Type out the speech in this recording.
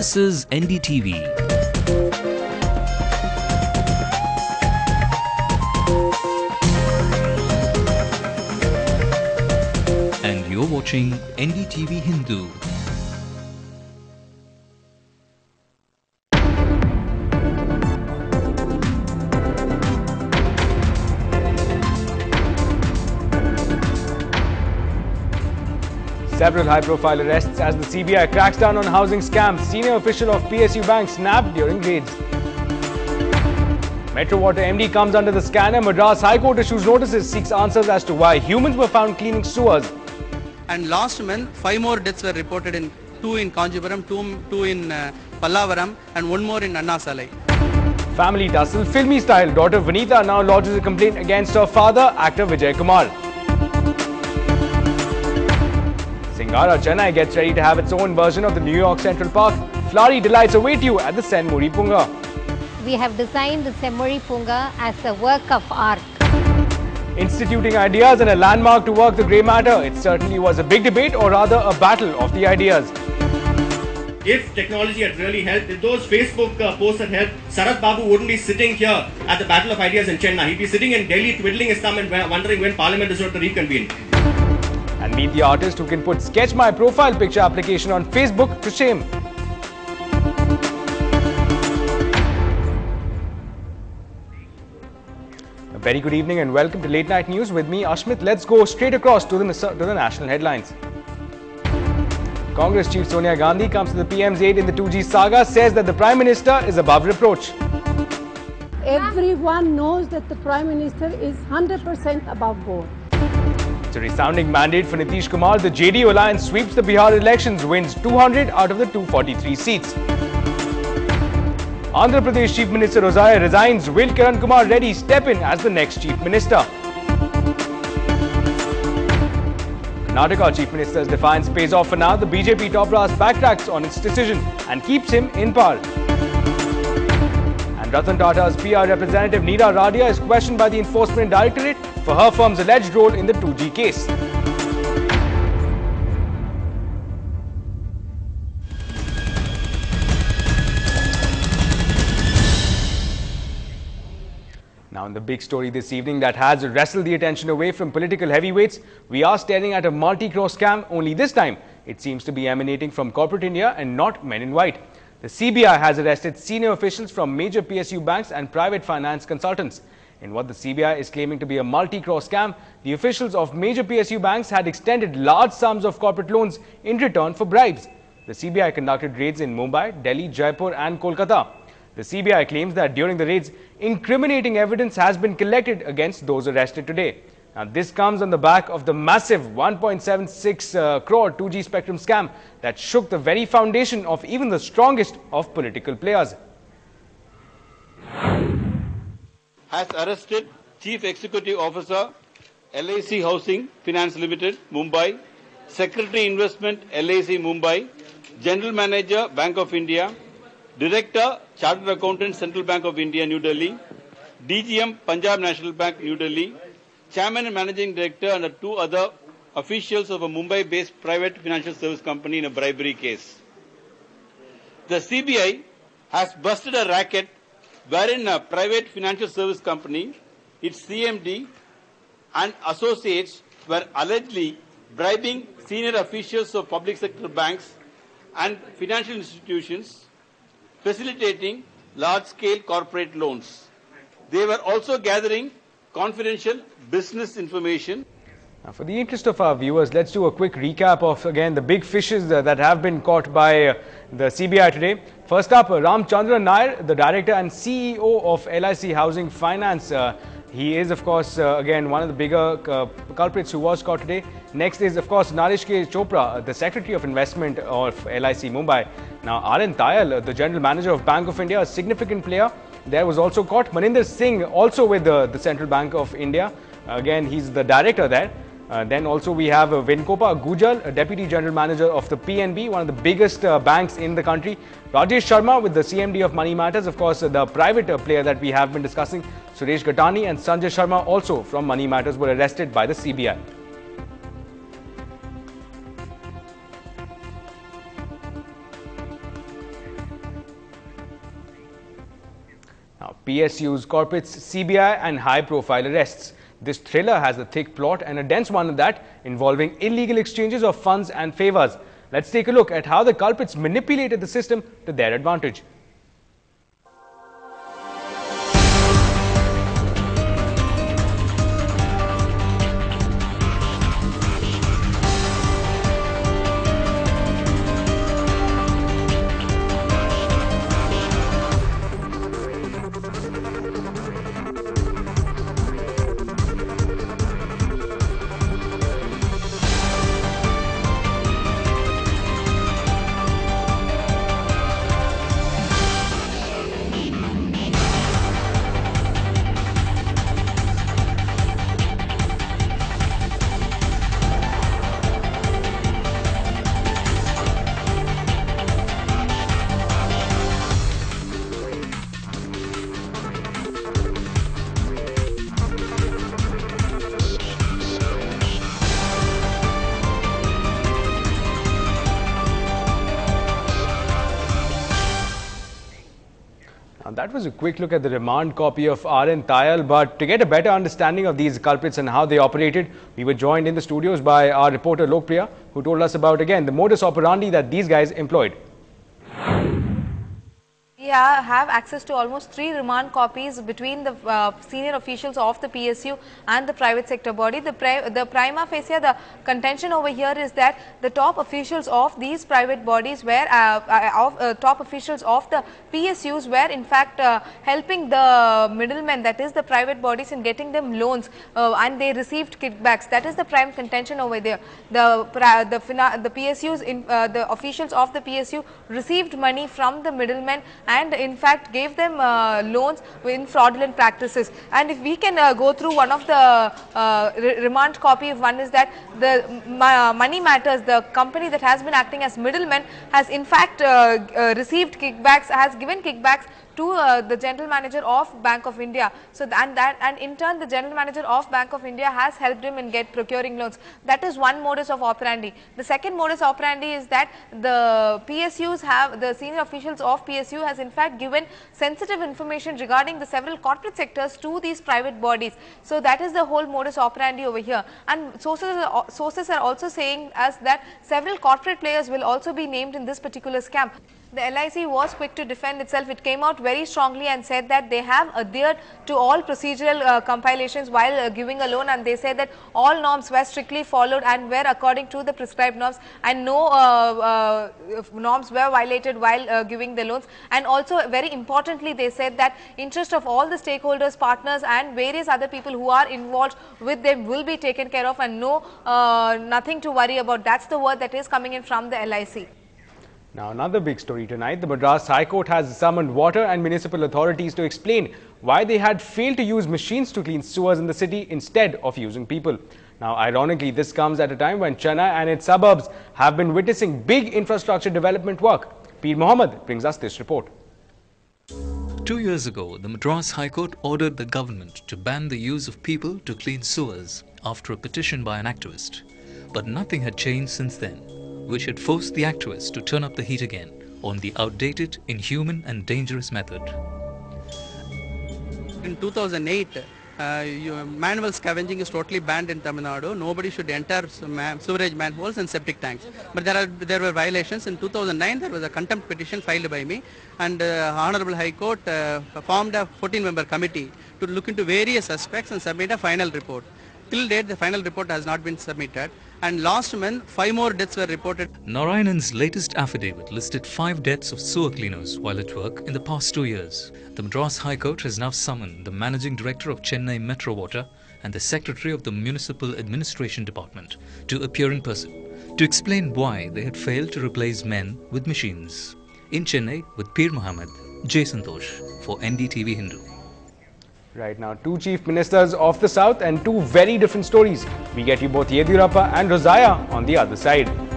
This is NDTV. And you're watching NDTV Hindu. Several high-profile arrests as the CBI cracks down on housing scams. Senior official of PSU Bank snapped during raids. Metro Water MD comes under the scanner. Madras High Court issues notices, seeks answers as to why humans were found cleaning sewers. And last month, five more deaths were reported in two in Kanchipuram, two, two in uh, Pallavaram, and one more in Anna Salai. Family tussle, filmy style. Daughter Vanita now lodges a complaint against her father, actor Vijay Kumar. Singara Chennai gets ready to have its own version of the New York Central Park. Flowery delights await you at the Semmozhi Poonga. We have designed the Semmozhi Poonga as a work of art. Instituting ideas and a landmark to work the grey matter. It certainly was a big debate or rather a battle of the ideas. if technology had really helped, if those Facebook uh, posts had helped, Sarat Babu wouldn't be sitting here at the Battle of Ideas in Chennai. He'd be sitting in Delhi twiddling his thumb and wondering when Parliament is going to reconvene. And meet the artist who can put Sketch My Profile picture application on Facebook to shame. A very good evening and welcome to Late Night News with me, Ashmit. Let's go straight across to the, to the national headlines. Congress Chief Sonia Gandhi comes to the PM's aid in the 2G saga, says that the Prime Minister is above reproach. Everyone knows that the Prime Minister is 100% above board. A resounding mandate for Nitish Kumar. The JD alliance sweeps the Bihar elections, wins 200 out of the 243 seats. Andhra Pradesh Chief Minister Rosaiah resigns. Will Kiran Kumar Reddy step in as the next Chief Minister? Karnataka Chief Minister's defiance pays off for now. The BJP top brass backtracks on its decision and keeps him in power. And Ratan Tata's PR representative Neera Radia is questioned by the Enforcement Directorate for her firm's alleged role in the 2G case. Now, in the big story this evening that has wrestled the attention away from political heavyweights, we are staring at a multi-crore scam. Only this time, it seems to be emanating from corporate India and not men in white. The CBI has arrested senior officials from major PSU banks and private finance consultants. In what the CBI is claiming to be a multi-crore scam, the officials of major PSU banks had extended large sums of corporate loans in return for bribes. The CBI conducted raids in Mumbai, Delhi, Jaipur and Kolkata. The CBI claims that during the raids, incriminating evidence has been collected against those arrested today. Now, this comes on the back of the massive 1.76 uh, crore 2G spectrum scam that shook the very foundation of even the strongest of political players. Has arrested Chief Executive Officer LIC Housing Finance Limited, Mumbai, Secretary Investment LIC Mumbai, General Manager Bank of India, Director Chartered Accountant Central Bank of India, New Delhi, DGM Punjab National Bank, New Delhi, Chairman and Managing Director and two other officials of a Mumbai-based private financial service company in a bribery case. The CBI has busted a racket wherein a private financial service company, its CMD and associates were allegedly bribing senior officials of public sector banks and financial institutions, facilitating large-scale corporate loans. They were also gathering confidential business information Now, for the interest of our viewers, let's do a quick recap of again the big fishes that have been caught by uh, the CBI today. First up, uh, Ram Nair, the director and CEO of LIC Housing Finance. Uh, he is, of course, uh, again one of the bigger uh, culprits who was caught today. Next is, of course, Naresh K. Chopra, uh, the Secretary of Investment of LIC Mumbai. Now, Arun Tayal, uh, the General Manager of Bank of India, a significant player, there was also caught. Maninder Singh, also with the, the Central Bank of India. Again, he's the director there. Uh, then also we have uh, Venkoba Gujjal, Deputy General Manager of the PNB, one of the biggest uh, banks in the country. Rajesh Sharma with the CMD of Money Matters, of course, uh, the private uh, player that we have been discussing. Suresh Gattani and Sanjay Sharma also from Money Matters were arrested by the CBI. Now, PSU's corporates, CBI and high-profile arrests. This thriller has a thick plot and a dense one at that, involving illegal exchanges of funds and favors. Let's take a look at how the culprits manipulated the system to their advantage. That was a quick look at the remand copy of RN Tayal, but to get a better understanding of these culprits and how they operated, we were joined in the studios by our reporter Lokpriya, who told us about again the modus operandi that these guys employed. Have access to almost three remand copies between the uh, senior officials of the PSU and the private sector body. The, pri- the prima facie, the contention over here is that the top officials of these private bodies were, uh, uh, of, uh, top officials of the PSUs were in fact uh, helping the middlemen, that is the private bodies in getting them loans and they received kickbacks. That is the prime contention over there. The, the, the PSUs, in, the officials of the PSU received money from the middlemen and in fact gave them uh, loans in fraudulent practices. And if we can uh, go through one of the uh, re- remand copy one is that the money matters, the company that has been acting as middleman has in fact received kickbacks, has given kickbacks to uh, the general manager of Bank of India. So and that and in turn the general manager of Bank of India has helped him in get procuring loans. That is one modus of operandi. The second modus operandi is that the PSUs have the senior officials of PSU has in fact given sensitive information regarding the several corporate sectors to these private bodies. So that is the whole modus operandi over here. And sources are, sources are also saying as that several corporate players will also be named in this particular scam. The LIC was quick to defend itself. It came out very strongly and said that they have adhered to all procedural uh, compilations while uh, giving a loan and they said that all norms were strictly followed and were according to the prescribed norms and no uh, uh, norms were violated while uh, giving the loans. And also very importantly they said that interest of all the stakeholders, partners and various other people who are involved with them will be taken care of and no uh, nothing to worry about. That's the word that is coming in from the LIC. Now, another big story tonight. The Madras High Court has summoned water and municipal authorities to explain why they had failed to use machines to clean sewers in the city instead of using people. Now, ironically, this comes at a time when Chennai and its suburbs have been witnessing big infrastructure development work. Peer Mohammed brings us this report. Two years ago, the Madras High Court ordered the government to ban the use of people to clean sewers after a petition by an activist. But nothing had changed since then, which had forced the activists to turn up the heat again on the outdated, inhuman, and dangerous method. In 2008, uh, manual scavenging is totally banned in Tamil Nadu. Nobody should enter sewerage manholes and septic tanks. But there are there were violations. In 2009, there was a contempt petition filed by me, and uh, Honorable High Court uh, formed a 14-member committee to look into various aspects and submit a final report. Till date, the final report has not been submitted. And last month, five more deaths were reported. Narayanan's latest affidavit listed five deaths of sewer cleaners while at work in the past two years. The Madras High Court has now summoned the Managing Director of Chennai Metro Water and the Secretary of the Municipal Administration Department to appear in person to explain why they had failed to replace men with machines. In Chennai, with Peer Mohammed, Jay Santosh for NDTV Hindu. Right now, two chief ministers of the south and two very different stories. We get you both Yediyurappa and Rosaiah on the other side.